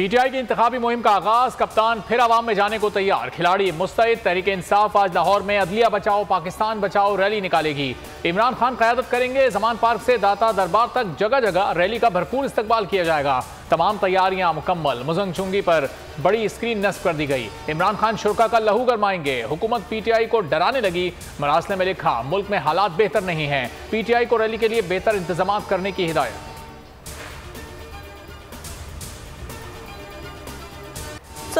PTI की इंतबी मुहिम का आगाज़, कप्तान फिर आवाम में जाने को तैयार। खिलाड़ी मुस्तैद तहरीक इंसाफ आज लाहौर में, अदलिया बचाओ, पाकिस्तान बचाओ, रैली निकालेगी। इमरान खान क्यादत करेंगे, जमान पार्क से दाता दरबार तक जगह जगह रैली का भरपूर इस्तकबाल किया जाएगा। तमाम तैयारियाँ मुकम्मल। मुजंग चुंगी पर बड़ी स्क्रीन नस्ब कर दी गई। इमरान खान शुरा का लहू गरमाएँगे। हुकूमत पीटीआई को डराने लगी। मरासले में लिखा, मुल्क में हालात बेहतर नहीं है। पीटीआई को रैली के लिए बेहतर इंतज़ाम करने की हिदायत।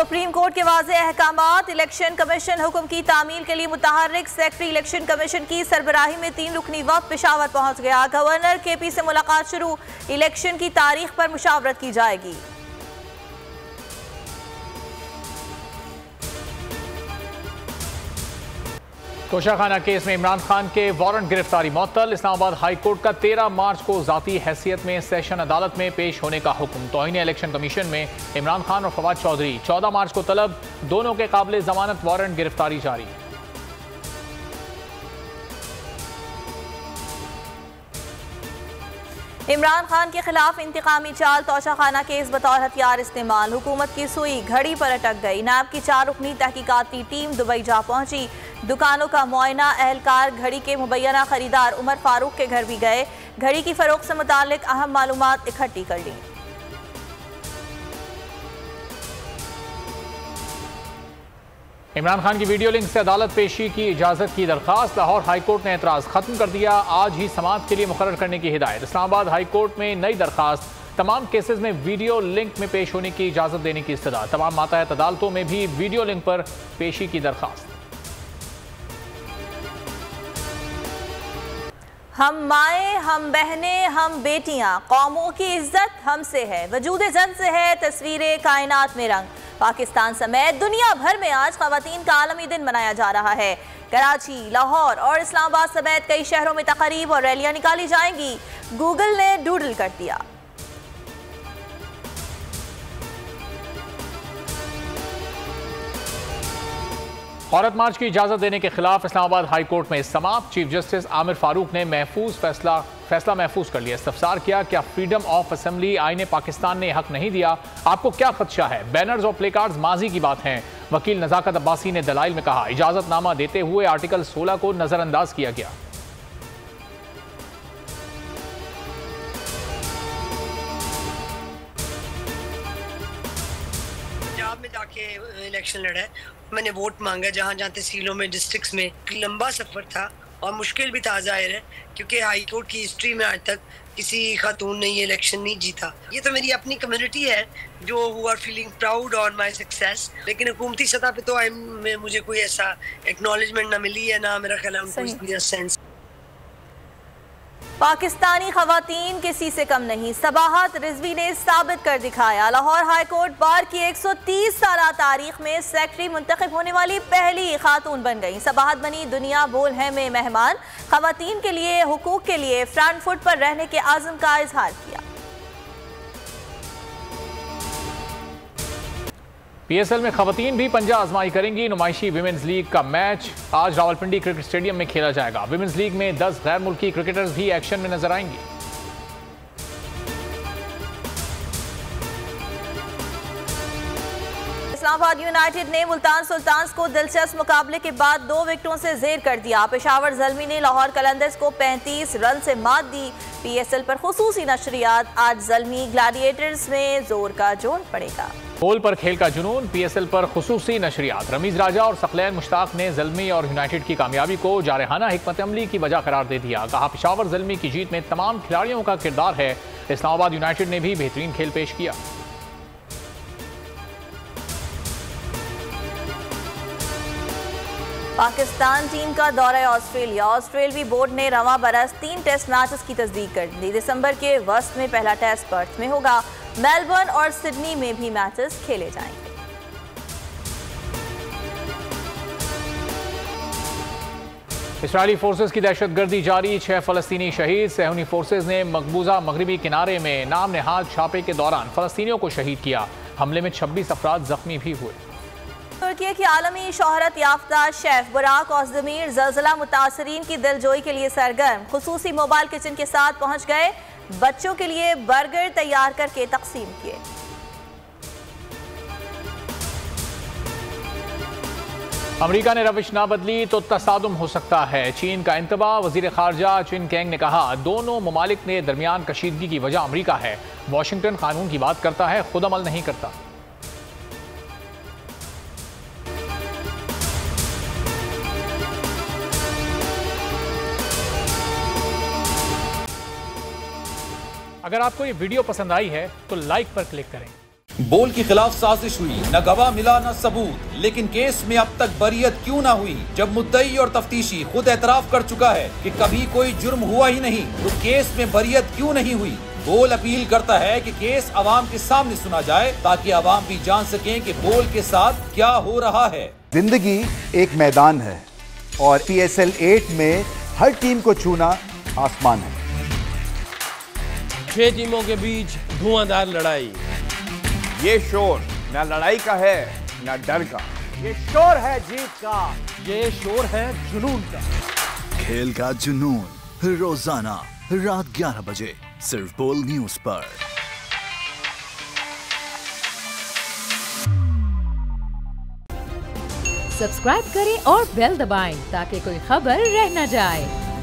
सुप्रीम कोर्ट के वाजे अहकाम इलेक्शन कमीशन हुक्म की तामील के लिए मुतहरक सेक्रेटरी इलेक्शन कमीशन की सरबराही में तीन रुकनी वक्त पिशावर पहुँच गया। गवर्नर के पी से मुलाकात शुरू। इलेक्शन की तारीख पर मुशावरत की जाएगी। तोशाखाना केस में इमरान खान के वारंट गिरफ्तारी मअतल इस्लामाबाद हाईकोर्ट का 13 मार्च को जाती हैसियत में सेशन अदालत में पेश होने का हुक्म। तोहिन इलेक्शन कमीशन में इमरान खान और फवाद चौधरी। 14 मार्च को तलब, दोनों के काबिल जमानत वारंट गिरफ्तारी जारी। इमरान खान के खिलाफ इंतकामी चाल तोशाखाना केस बतौर हथियार इस्तेमाल। हुकूमत की सुई घड़ी पर अटक गई। नैब की चार रुकनी तहकीकती टीम दुबई जा पहुँची। दुकानों का मुआयना, अहलकार घड़ी के मुबैना खरीदार उमर फारूक के घर भी गए। घड़ी की फरोख से मुतल अहम मालूम इकट्ठी कर ली। इमरान खान की वीडियो लिंक से अदालत पेशी की इजाज़त की दरखास्त। लाहौर हाईकोर्ट ने एतराज़ खत्म कर दिया। आज ही समात के लिए मुकर करने की हिदायत। इस्लामाबाद हाईकोर्ट में नई दरखास्त। तमाम केसेस में वीडियो लिंक में पेश होने की इजाज़त देने की इस्तः तमाम मातहत अदालतों में भी वीडियो लिंक पर पेशी की दरखास्त। हम माए, हम बहने, हम बेटियाँ, कौमों की इज़्ज़त हमसे है, वजूद जन से है, तस्वीरें कायनात में रंग। पाकिस्तान समेत दुनिया भर में आज खातन का आलमी दिन मनाया जा रहा है। कराची, लाहौर और इस्लामाबाद समेत कई शहरों में तकरीब और रैलियाँ निकाली जाएँगी। गूगल ने डूडल कर दिया। औरत मार्च की इजाज़त देने के खिलाफ इस्लामाबाद हाई कोर्ट में समाप्त चीफ जस्टिस आमिर फारूक ने महफूज फैसला फैसला महफूज कर लिया। इस्तफसार किया, क्या फ्रीडम ऑफ़ असेंबली आईने पाकिस्तान ने हक नहीं दिया? आपको क्या खदशा है? बैनर्स और प्ले कार्ड माजी की बात है। वकील नजाकत अब्बासी ने दलाइल में कहा, इजाजतनामा देते हुए आर्टिकल 16 को नजरअंदाज किया गया। पंजाब में जाके इलेक्शन लड़ा है। मैंने वोट मांगा जहाँ जहाँ तहसीलों में डिस्ट्रिक्ट में। लंबा सफ़र था और मुश्किल भी था ज़ाहिर है क्योंकि हाई कोर्ट की हिस्ट्री में आज तक किसी खातून ने ये इलेक्शन नहीं जीता। ये तो मेरी अपनी कम्युनिटी है जो who are feeling proud on my success लेकिन हुकूमती सतह पे तो आई मुझे कोई ऐसा एक्नॉलेजमेंट ना मिली है ना मेरा ख्याल है उनको सेंस पाकिस्तानी खातन किसी से कम नहीं। सबाहत रिजवी ने साबित कर दिखाया। लाहौर हाईकोर्ट बार की 130 साल तारीख में सेक्रेटरी मुंतखब होने वाली पहली खातून बन गई। सबाहत बनी दुनिया बोल है में मेहमान। खातन के लिए, हकूक के लिए फ्रंट फुट पर रहने के आज़म का इजहार किया। पीएसएल में खवतीन भी पंजा आजमाई करेंगी। नुमाइशी विमेंस लीग का मैच आज रावलपिंडी क्रिकेट स्टेडियम में खेला जाएगा। विमेंस लीग में 10 गैर मुल्की क्रिकेटर्स भी एक्शन में नज़र आएँगे। इस्लामाबाद यूनाइटेड ने मुल्तान सुल्तान को दिलचस्प मुकाबले के बाद दो विकेटों से जेर कर दिया। पेशावर जलमी ने लाहौर कलंदर्स को 35 रन से मात दी। पीएसएल पर खसूसी नशरियात, आज जलमी ग्लैडिएटर्स में ज़ोर का ज़ोर पड़ेगा। गोल पर खेल का जुनून पीएसएल पर खसूसी नशरियात। रमीज राजा और सकलैन मुश्ताक ने जलमी और यूनाइटेड की कामयाबी को जारहाना हमत अमली की वजह करार दे दिया। कहा, पिशावर जलमी की जीत में तमाम खिलाड़ियों का किरदार है। इस्लामाबाद यूनाइटेड ने भी बेहतरीन खेल पेश किया। पाकिस्तान टीम का दौरा ऑस्ट्रेलिया। ऑस्ट्रेलवी बोर्ड ने रवा बरस तीन टेस्ट मैचेस की तस्दीक कर दी। दिसंबर के वस्त में पहला टेस्ट पर्थ में होगा। मेलबर्न और सिडनी में भी मैचेस खेले जाएँगे। इसराइली फोर्सेज की दहशत गर्दी जारी छह फलस्तीनी शहीद सहूनी फोर्सेज ने मकबूजा मगरबी किनारे में नाम नहाद छापे के दौरान फलस्तीनियों को शहीद किया। हमले में 26 अफराद जख्मी भी हुए। तुर्की की आलमी शोहरत याफ्ता शेफ बुराक और जमीर जलजला मुतासरीन की दिलजोई के लिए सरगर्म। खसूसी मोबाइल किचन के साथ पहुँच गए। बच्चों के लिए बर्गर तैयार करके तकसीम किए। अमेरिका ने रविश ना बदली तो तसादम हो सकता है। चीन का इंतबा वज़ीर खारजा चिन कैंग ने कहा, दोनों ममालिक ने दरमियान कशीदगी की वजह अमरीका है। वाशिंगटन कानून की बात करता है, खुद अमल नहीं करता। अगर आपको ये वीडियो पसंद आई है तो लाइक पर क्लिक करें। बोल के खिलाफ साजिश हुई न गवाह मिला न सबूत। लेकिन केस में अब तक बरियत क्यों ना हुई? जब मुद्दई और तफ्तीशी खुद एतराफ कर चुका है कि कभी कोई जुर्म हुआ ही नहीं तो केस में बरियत क्यों नहीं हुई? बोल अपील करता है कि केस अवाम के सामने सुना जाए ताकि अवाम भी जान सके कि बोल के साथ क्या हो रहा है। ज़िंदगी एक मैदान है और पी एस एल एट में हर टीम को छूना आसमान है। छह टीमों के बीच धुआंधार लड़ाई। ये शोर ना लड़ाई का है न डर का। ये शोर है जीत का। ये शोर है जुनून का। खेल का जुनून रोज़ाना रात 11 बजे सिर्फ़ बोल न्यूज़ पर। सब्सक्राइब करें और बेल दबाएँ ताकि कोई खबर रह न जाए।